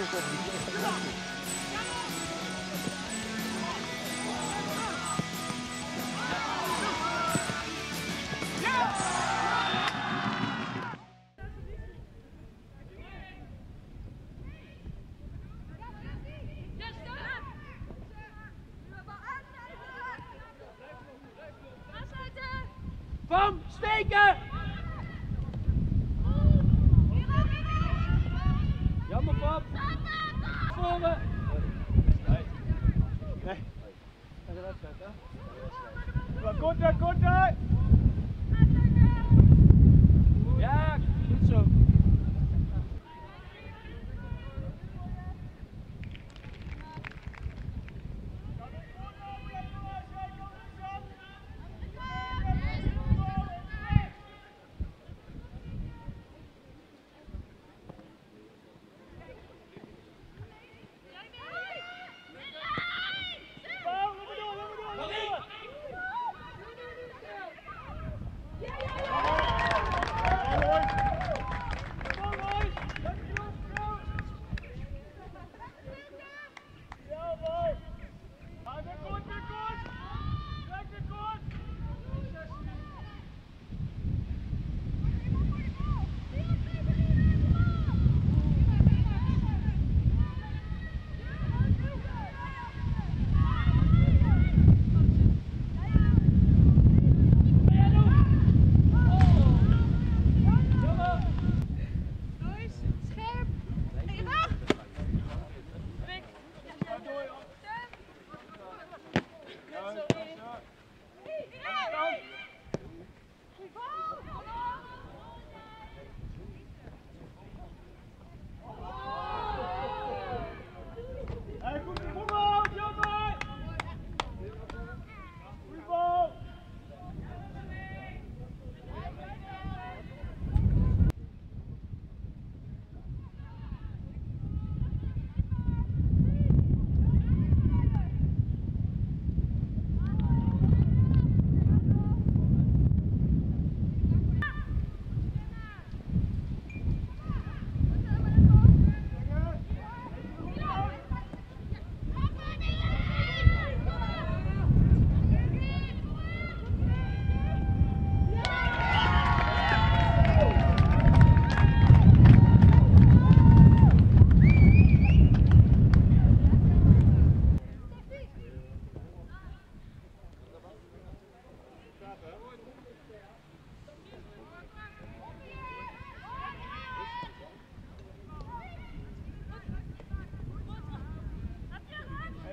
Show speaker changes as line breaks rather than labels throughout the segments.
ook op die
Van steken!
ね。
うわ、交
代交代。Yeah, good job.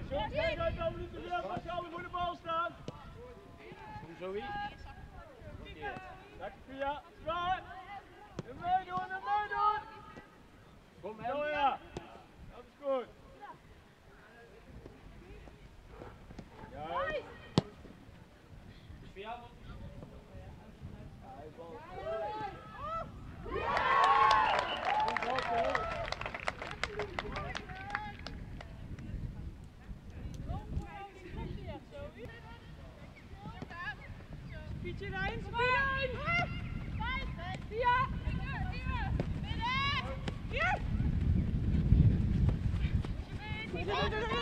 John, kijk uit, dan samen voor de bal staan.
Kom Zoe.
Lekker Spil ind,
spil ind! Fire!
Fire! Fire! Fire!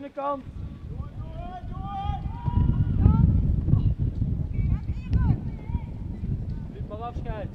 Binnenkant. Doe maar afscheid.